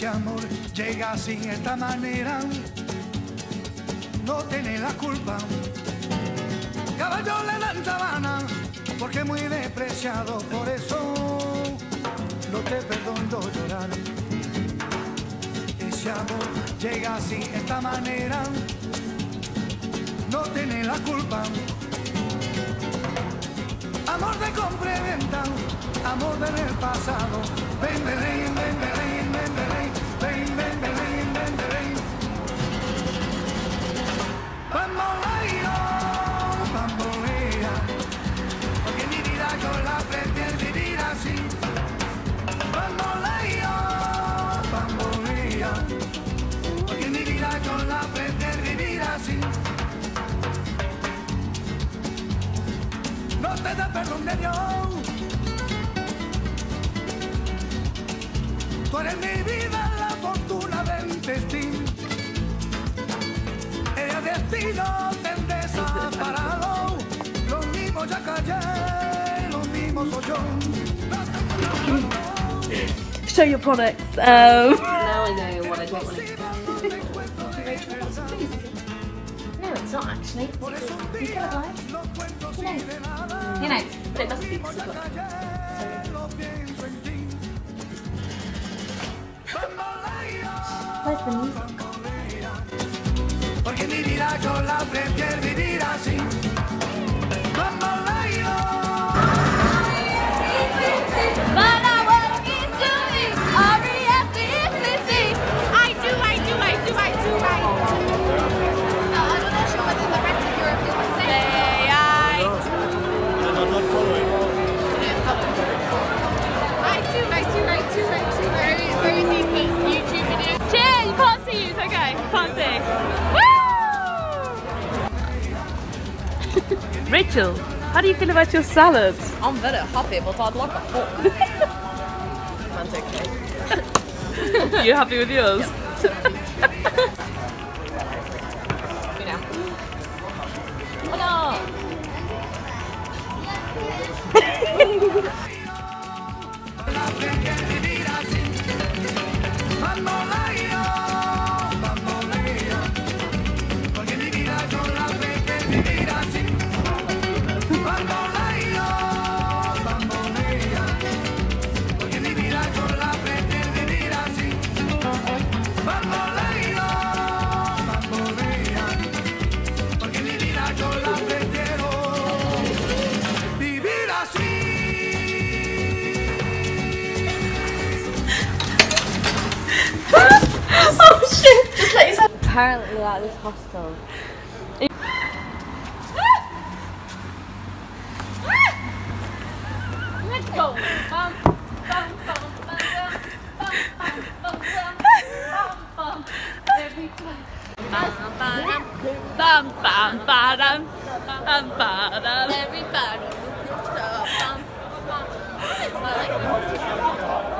Ese amor llega sin esta manera, no tiene la culpa. Caballo le dan sabana, porque muy despreciado, por eso no te perdono llorar. Ese amor llega así, esta manera, no tiene la culpa. Amor de compra y venta, amor del pasado. Ven, ven, ven, da perdón de Dios. Tú eres mi vida, la fortuna del destino. El destino te desaparado. Lo mismo ya callé, lo mismo soy yo. Show your products. Um, Now I know what I don't want to No, it's not actually. You can apply. You know. It must be super. Where's the music? Rachel, how do you feel about your salad? I'm very happy, but I'd like a fork. That's okay. you happy with yours? You Apparently, at this hostel. Let's go. Bum, bum, bum, bum, bum, bum, bum, bum, bum, bum. Everybody. Bum, ba-dum, bum, bum, ba-dum, bum, ba-dum. Everybody.